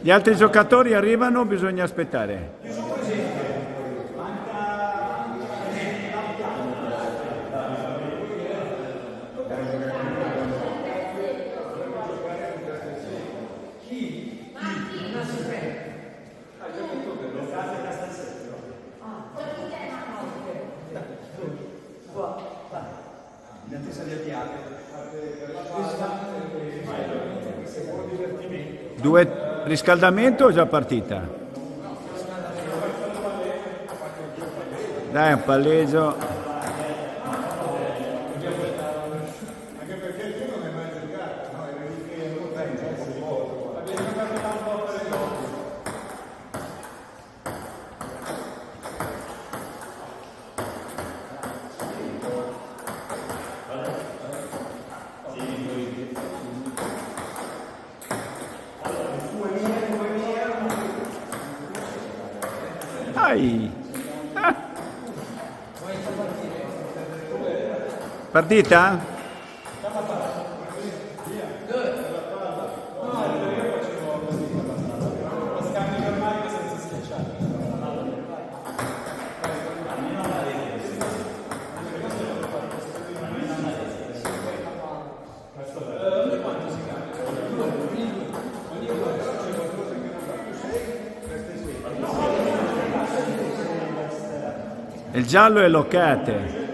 Gli altri giocatori arrivano, bisogna aspettare. Due riscaldamento o già partita? Dai, un palleggio. Ai. Ah. Partita? Il giallo è Locate.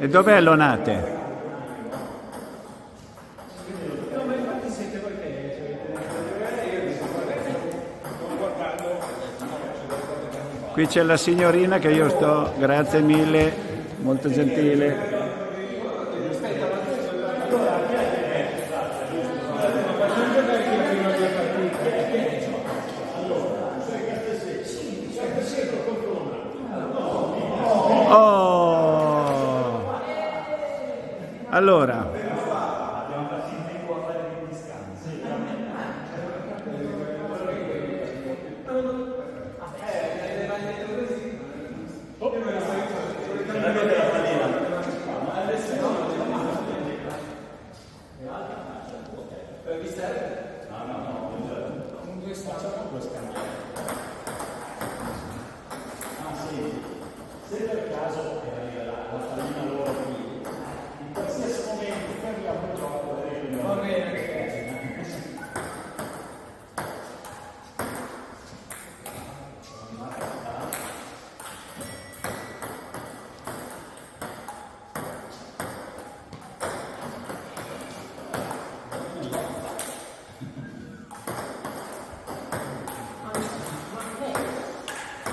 E dov'è Lonate? Qui c'è la signorina che io sto, grazie mille, molto gentile. Oh! Allora,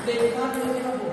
देखा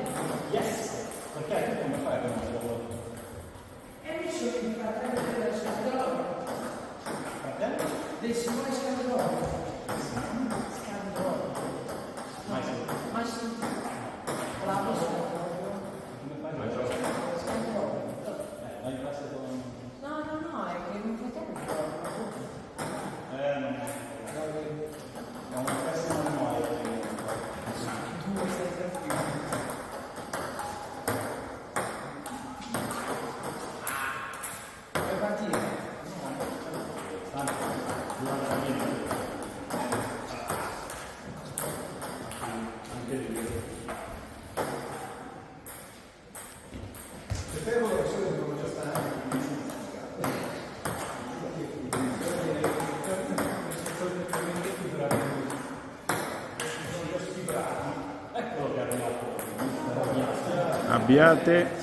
abbiate.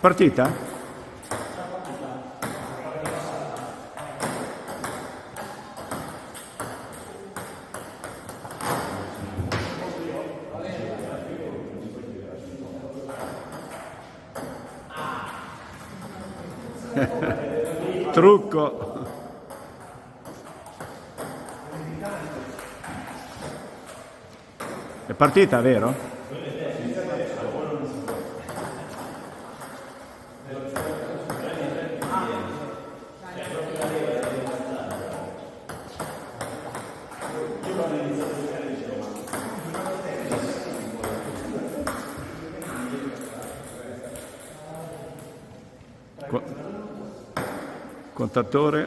Partita? Trucco. È partita, vero? Contatore.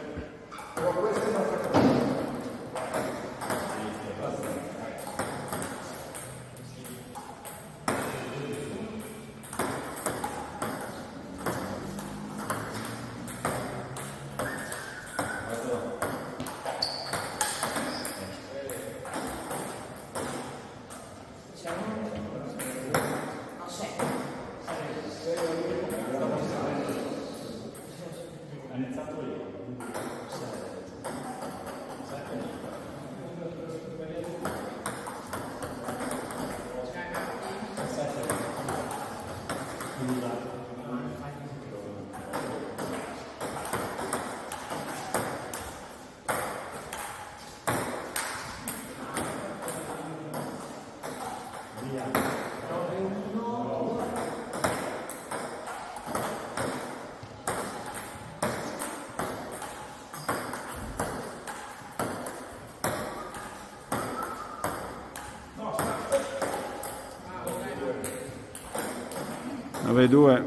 Nove due.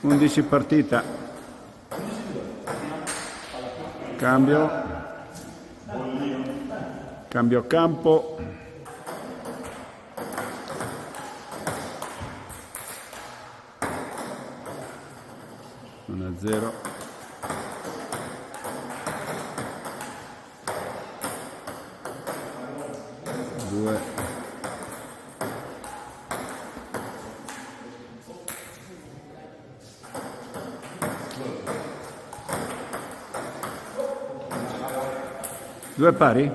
Undici partita. Cambio. Cambio campo. Uno a zero. Due. Due pari?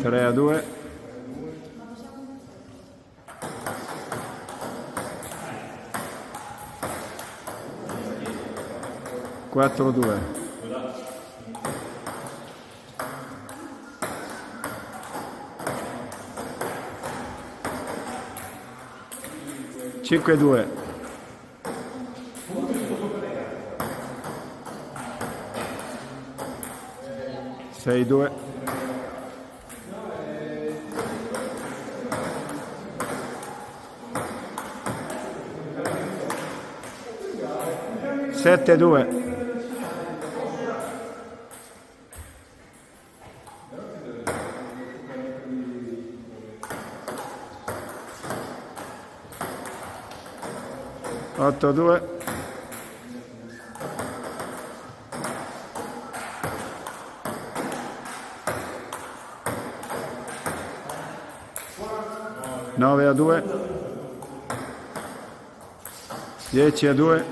Tre a due. Quattro due. Cinque due. Sei due. Sette due. Otto due. Nove a due. Dieci a due.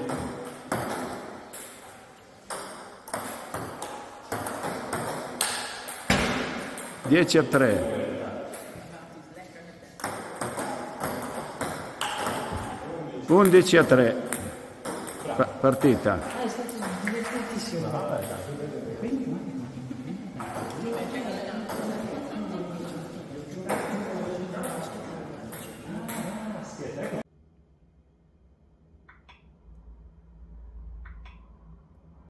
Dieci a tre. Undici a tre. Pa- partita.